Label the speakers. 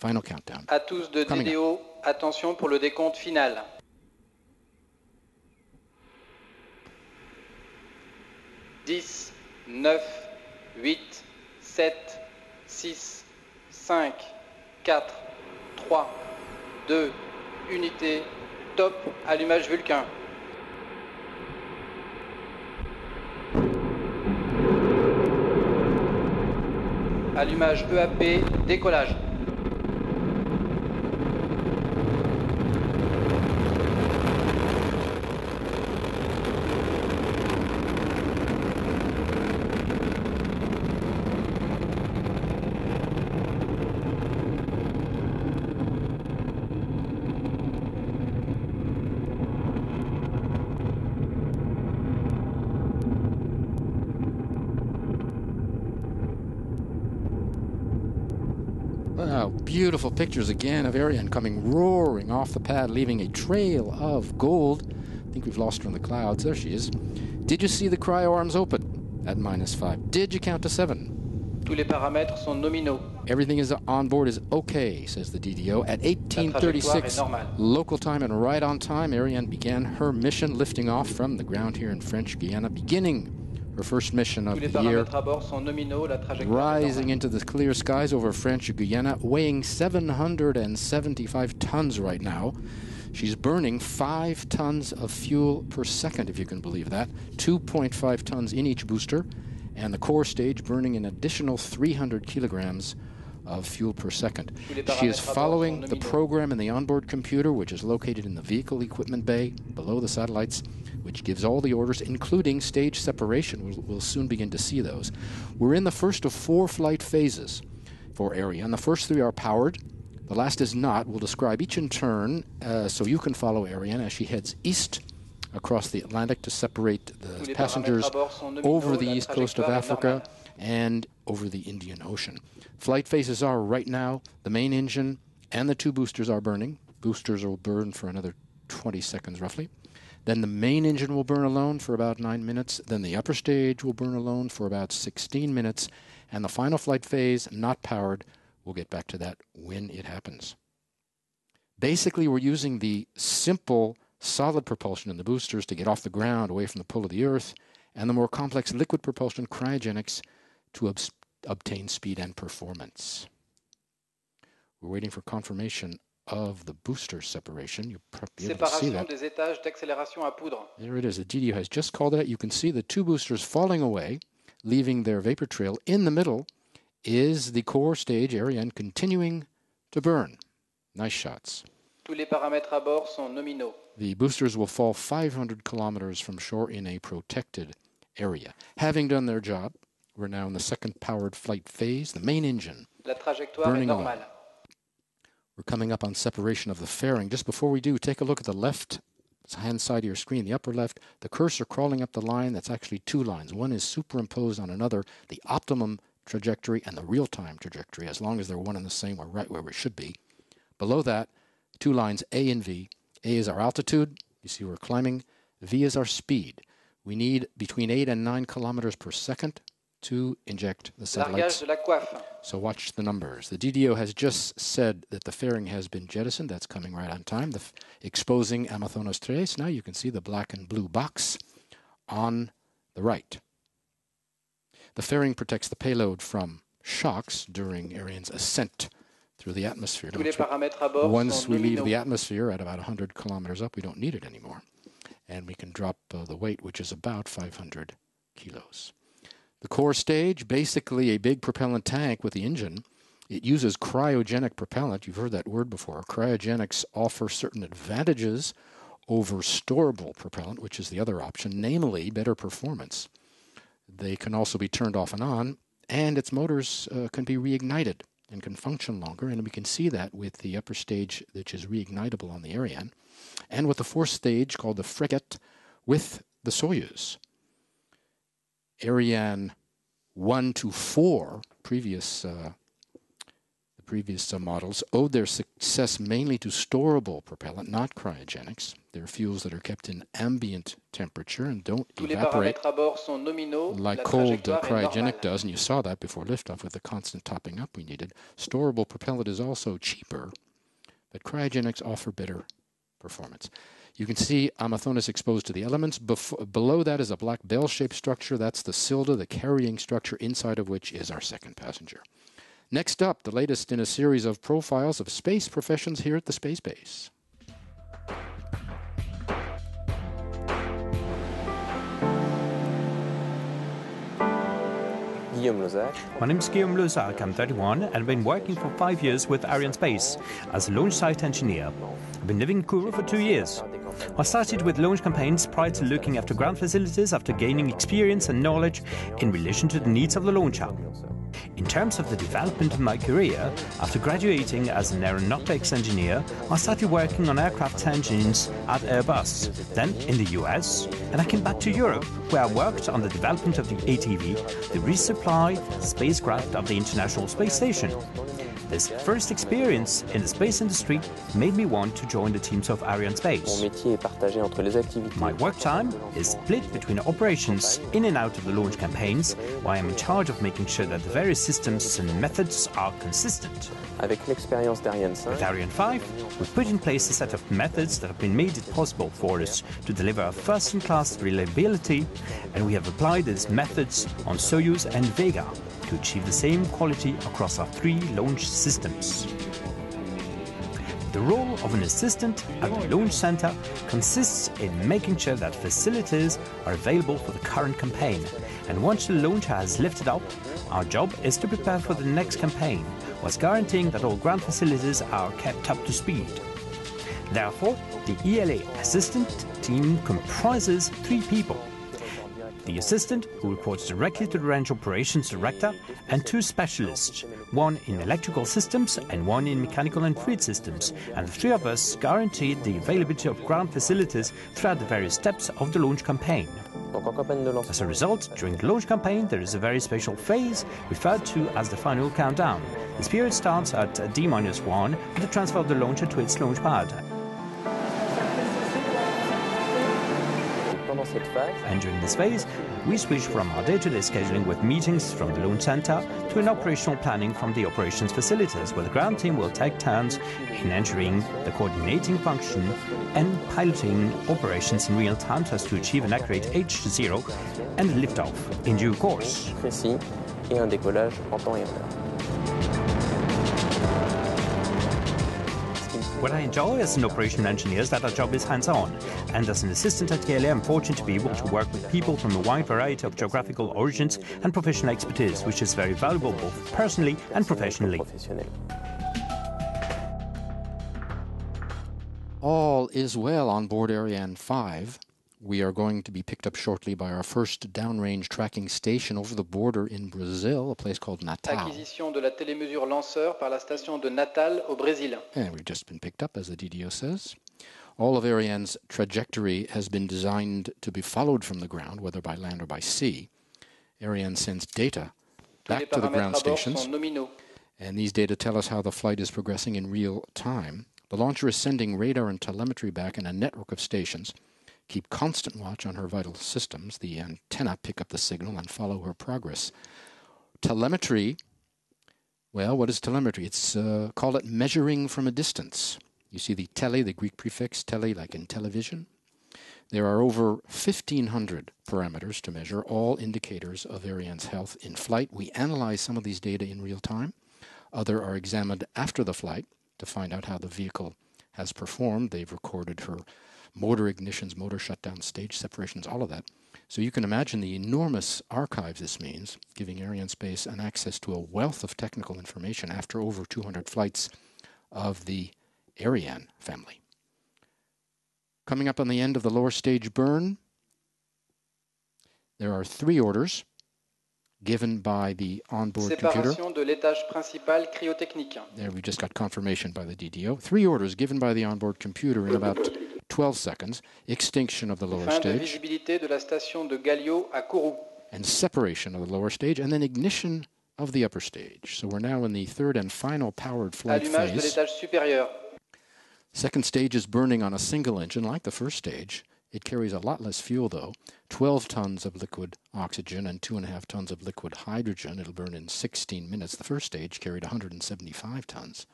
Speaker 1: Final countdown.
Speaker 2: À tous de DDO, attention pour le décompte final. 10, 9, 8, 7, 6, 5, 4, 3, 2, unité, top, allumage Vulcain. Allumage EAP, décollage.
Speaker 1: Wow, beautiful pictures again of Ariane coming roaring off the pad, leaving a trail of gold. I think we've lost her in the clouds. There she is. Did you see the cryo arms open at minus five? Did you count to seven?
Speaker 2: Tous les paramètres sont nominaux.
Speaker 1: Everything is on board is okay, says the DDO. At 1836 local time and right on time, Ariane began her mission, lifting off from the ground here in French Guiana, beginning her first mission of the year.
Speaker 2: paramètres à bord sont nominaux. La trajectoire est
Speaker 1: rising into the clear skies over French Guiana, weighing 775 tons right now. She's burning 5 tons of fuel per second, if you can believe that. 2.5 tons in each booster, and the core stage burning an additional 300 kilograms of fuel per second. She is
Speaker 2: paramètres à bord
Speaker 1: following the program in the onboard computer, which is located in the vehicle equipment bay below the satellites, which gives all the orders, including stage separation. We'll, we'll soon begin to see those. We're in the first of four flight phases for Ariane. The first three are powered. The last is not. We'll describe each in turn uh, so you can follow Ariane as she heads east across the Atlantic to separate the passengers
Speaker 2: paramètres à bord sont nominaux.
Speaker 1: over the east coast of Africa. And over the Indian Ocean. Flight phases are right now the main engine and the two boosters are burning. Boosters will burn for another 20 seconds roughly. Then the main engine will burn alone for about 9 minutes. Then the upper stage will burn alone for about 16 minutes. And the final flight phase, not powered, we'll get back to that when it happens. Basically, we're using the simple solid propulsion in the boosters to get off the ground away from the pull of the Earth, and the more complex liquid propulsion cryogenics to obs- obtain speed and performance. We're waiting for confirmation of the booster separation. You'll probably be able to see that.
Speaker 2: des étages d'accélération à poudre.
Speaker 1: There it is. The DDO has just called it out. You can see the two boosters falling away, leaving their vapor trail. In the middle is the core stage Ariane continuing to burn. Nice shots.
Speaker 2: Tous les paramètres à bord sont nominaux.
Speaker 1: The boosters will fall 500 kilometers from shore in a protected area. Having done their job, we're now in the second powered flight phase, the main engine.
Speaker 2: La trajectoire
Speaker 1: Burning away.
Speaker 2: normale.
Speaker 1: We're coming up on separation of the fairing. Just before we do, take a look at the left hand side of your screen, the upper left, the cursor crawling up the line. That's actually two lines. One is superimposed on another, the optimum trajectory and the real time trajectory, as long as they're one and the same, we're right where we should be. Below that, two lines A and V. A is our altitude. You see we're climbing. V is our speed. We need between 8 and 9 kilometers per second to inject the satellites.
Speaker 2: Largage de la coiffe.
Speaker 1: So watch the numbers. The DDO has just said that the fairing has been jettisoned. That's coming right on time. The f- exposing Amazonas Tres. Now you can see the black and blue box on the right. The fairing protects the payload from shocks during Ariane's ascent through the atmosphere.
Speaker 2: Tous les paramètres à bord
Speaker 1: Once we leave the atmosphere at about 100 kilometers up, we don't need it anymore. And we can drop uh, the weight, which is about 500 kilos. The core stage, basically a big propellant tank with the engine. It uses cryogenic propellant. You've heard that word before. Cryogenics offer certain advantages over storable propellant, which is the other option, namely better performance. They can also be turned off and on, and its motors uh, can be reignited and can function longer. And we can see that with the upper stage, which is reignitable on the Ariane, and with the fourth stage called the Fregat with the Soyuz. Ariane 1 to 4, previous, uh, the previous uh, models owed their success mainly to storable propellant, not cryogenics. They're fuels that are kept in ambient temperature and don't
Speaker 2: Tous
Speaker 1: evaporate
Speaker 2: paramètres à bord sont nominaux.
Speaker 1: like cold uh, cryogenic does, and you saw that before liftoff with the constant topping up we needed. Storable propellant is also cheaper, but cryogenics offer better performance. You can see Amazonas exposed to the elements. Bef- below that is a black bell-shaped structure. That's the Sylda, the carrying structure inside of which is our second passenger. Next up, the latest in a series of profiles of space professions here at the Space Base.
Speaker 3: Guillaume.
Speaker 4: My name is Guillaume Lozak. I'm 31 and I've been working for five years with Arianespace as a launch site engineer. I've been living in Kourou for two years. I started with launch campaigns prior to looking after ground facilities after gaining experience and knowledge in relation to the needs of the launcher. In terms of the development of my career, after graduating as an aeronautics engineer, I started working on aircraft engines at Airbus, then in the US, and I came back to Europe, where I worked on the development of the ATV, the resupply spacecraft of the International Space Station. This first experience in the space industry made me want to join the teams of
Speaker 3: Mon
Speaker 4: Arianespace.
Speaker 3: métier est partagé entre les activités
Speaker 4: My work time is split between operations in and out of the launch campaigns, where I am in charge of making sure that the various systems and methods are consistent.
Speaker 3: avec l'expérience d'Ariane
Speaker 4: With Ariane 5, we've put in place a set of methods that have been made it possible for us to deliver a first-in-class reliability, and we have applied these methods on Soyuz and Vega to achieve the same quality across our three launch systems. The role of an assistant at the launch center consists in making sure that facilities are available for the current campaign. And once the launcher has lifted up, our job is to prepare for the next campaign, whilst guaranteeing that all ground facilities are kept up to speed. Therefore, the ELA assistant team comprises three people the assistant, who reports directly to the range operations director, and two specialists, one in electrical systems and one in mechanical and fluid systems. And the three of us guaranteed the availability of ground facilities throughout the various steps of the launch campaign. As a result, during the launch campaign, there is a very special phase referred to as the final countdown. This period starts at D minus one with the transfer of the launcher to its launch pad. And during this phase, we switch from our day-to-day scheduling with meetings from the launch center to an operational planning from the operations facilities, where the ground team will take turns in entering the coordinating function and piloting operations in real time so as to achieve an accurate H0 and liftoff in due course.
Speaker 3: précis et un décollage en temps et en heure.
Speaker 4: What I enjoy as an operation engineer is that our job is hands-on, and as an assistant at ELA, I'm fortunate to be able to work with people from a wide variety of geographical origins and professional expertise, which is very valuable both personally and professionally.
Speaker 1: All is well on board Ariane 5. We are going to be picked up shortly by our first downrange tracking station over the border in Brazil, a place called Natal.
Speaker 2: Acquisition de la télémesure lanceur par la station de Natal au Brésil.
Speaker 1: And we've just been picked up, as the DDO says. All of Ariane's trajectory has been designed to be followed from the ground, whether by land or by sea. Ariane sends data back to the ground
Speaker 2: paramètres à bord
Speaker 1: stations. and these data tell us how the flight is progressing in real time. The launcher is sending radar and telemetry back in a network of stations. Keep constant watch on her vital systems. The antenna pick up the signal and follow her progress. Telemetry, well, what is telemetry? It's uh, call it measuring from a distance. You see the tele, the Greek prefix tele, like in television. There are over 1,500 parameters to measure, all indicators of Ariane's health in flight. We analyze some of these data in real time. Other are examined after the flight to find out how the vehicle has performed. They've recorded her motor ignitions, motor shutdowns, stage separations, all of that. So you can imagine the enormous archives this means, giving Arianespace an access to a wealth of technical information after over 200 flights of the Ariane family. Coming up on the end of the lower stage burn, there are three orders given by the onboard computer.
Speaker 2: De cryotechnique.
Speaker 1: There we just got confirmation by the DDO. Three orders given by the onboard computer in about 12 seconds. Extinction of the lower
Speaker 2: Fin de
Speaker 1: stage
Speaker 2: visibilité de la station de Galliot à Kourou.
Speaker 1: and separation of the lower stage and then ignition of the upper stage. So we're now in the third and final powered flight
Speaker 2: Allumage de
Speaker 1: phase.
Speaker 2: supérieur.
Speaker 1: Second stage is burning on a single engine, like the first stage. It carries a lot less fuel, though 12 tons of liquid oxygen and 2.5 tons of liquid hydrogen. It'll burn in 16 minutes. The first stage carried 175 tons.